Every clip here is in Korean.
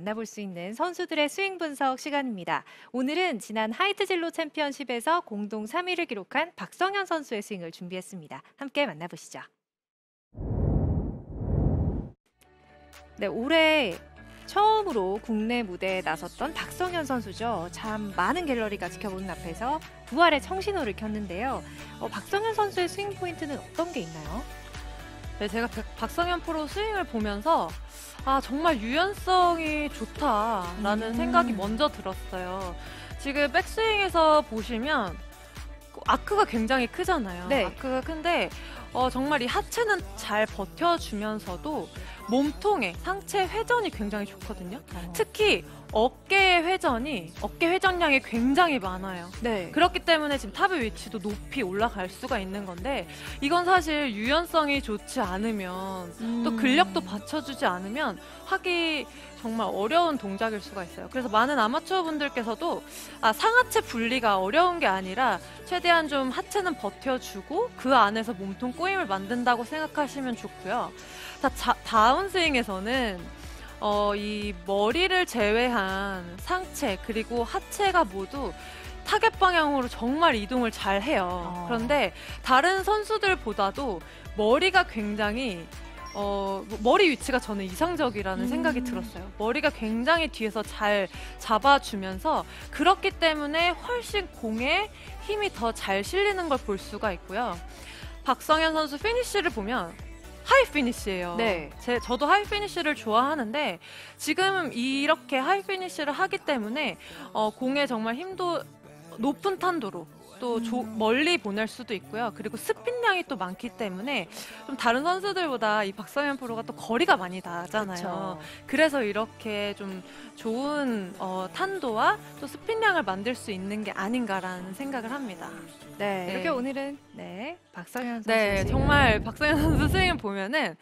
만나볼 수 있는 선수들의 스윙 분석 시간입니다. 오늘은 지난 하이트 진로 챔피언십에서 공동 3위를 기록한 박성현 선수의 스윙을 준비했습니다. 함께 만나보시죠. 네, 올해 처음으로 국내 무대에 나섰던 박성현 선수죠. 참 많은 갤러리가 지켜보는 앞에서 부활의 청신호를 켰는데요. 어, 박성현 선수의 스윙 포인트는 어떤 게 있나요? 네, 제가 박- 박성현 프로 스윙을 보면서 아 정말 유연성이 좋다라는 음. 생각이 먼저 들었어요. 지금 백스윙에서 보시면 아크가 굉장히 크잖아요. 네. 아크가 큰데 어, 정말 이 하체는 잘 버텨주면서도 몸통에 상체 회전이 굉장히 좋거든요. 특히 어깨 회전이 어깨 회전량이 굉장히 많아요. 네. 그렇기 때문에 지금 탑의 위치도 높이 올라갈 수가 있는 건데 이건 사실 유연성이 좋지 않으면 또 음. 근력도 받쳐주지 않으면 하기 정말 어려운 동작일 수가 있어요. 그래서 많은 아마추어 분들께서도 아, 상하체 분리가 어려운 게 아니라 최대한 좀 하체는 버텨주고 그 안에서 몸통 꼬임을 만든다고 생각하시면 좋고요. 다, 자, 다운스윙에서는 어, 이 머리를 제외한 상체 그리고 하체가 모두 타겟 방향으로 정말 이동을 잘 해요. 어. 그런데 다른 선수들보다도 머리가 굉장히 어, 머리 위치가 저는 이상적이라는 음. 생각이 들었어요. 머리가 굉장히 뒤에서 잘 잡아주면서 그렇기 때문에 훨씬 공에 힘이 더 잘 실리는 걸 볼 수가 있고요. 박성현 선수 피니쉬를 보면 high finish예요. 네. 제 저도 high finish를 좋아하는데 지금 이렇게 high finish를 하기 때문에 어, 공에 정말 힘도 높은 탄도로 또 조- 음. 멀리 보낼 수도 있고요. 그리고 스핀량이 또 많기 때문에 좀 다른 선수들보다 이 박성현 프로가 또 거리가 많이 나잖아요. 그래서 이렇게 좀 좋은 어, 탄도와 또 스핀량을 만들 수 있는 게 아닌가라는 생각을 합니다. 네, 네. 이렇게 오늘은 네 박성현 선수 네, 정말 박성현 선수 스윙을 보면은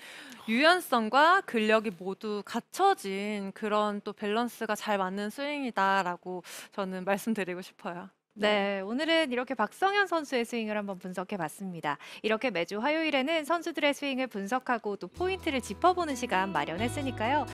유연성과 근력이 모두 갖춰진 그런 또 밸런스가 잘 맞는 스윙이다라고 저는 말씀드리고 싶어요. 네, 오늘은 이렇게 박성현 선수의 스윙을 한번 분석해 봤습니다. 이렇게 매주 화요일에는 선수들의 스윙을 분석하고 또 포인트를 짚어보는 시간 마련했으니까요.